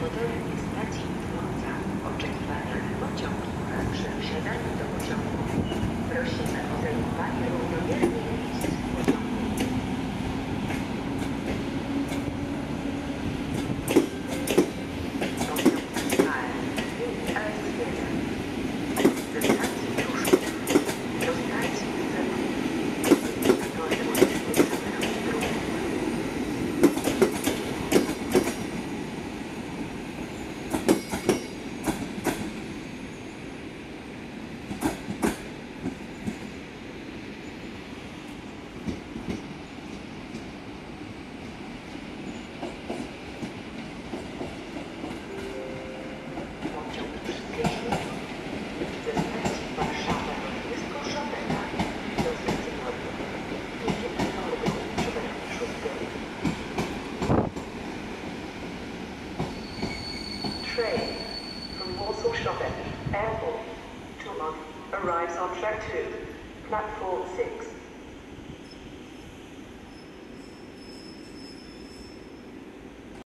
do dolnej stacji Dworca Oczekiwania pociągi, przy wsiadaniu do pociągu. Prosi Train from Warsaw Chopin Airport to London arrives on track 2, platform 6.